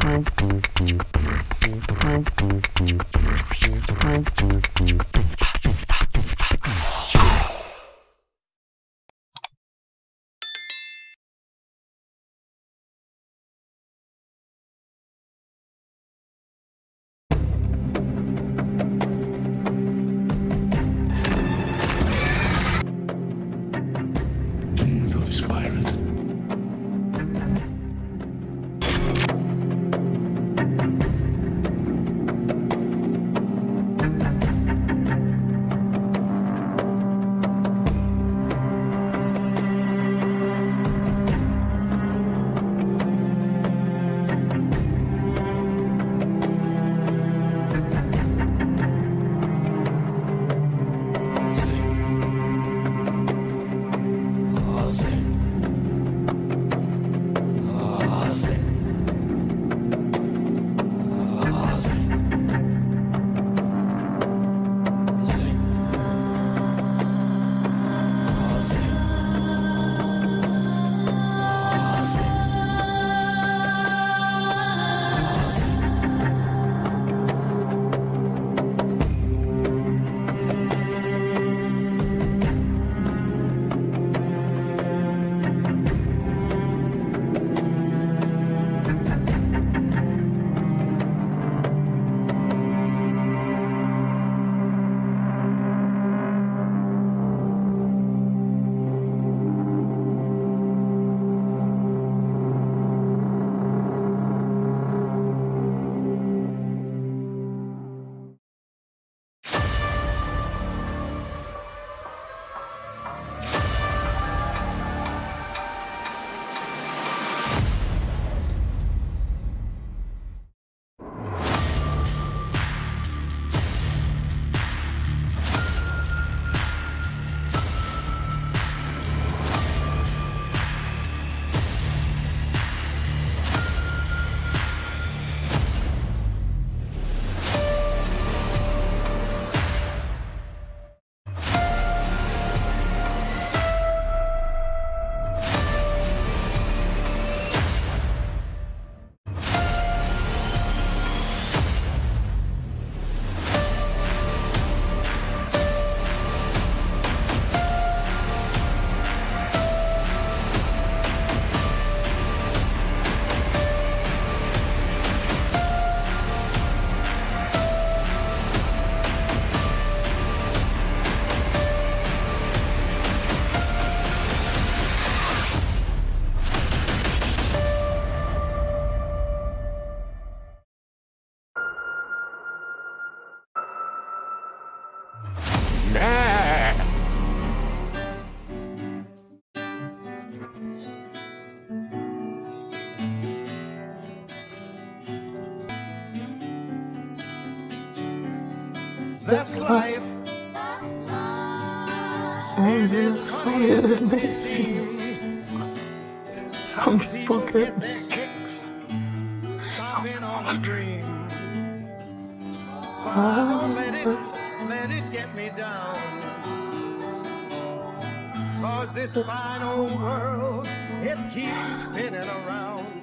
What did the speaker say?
Do you know this pirate? That's life. And it's weird and amazing. Some people get their kicks, stomping on a dream. Don't let it, let it get me down. Cause this fine old world, it keeps spinning around.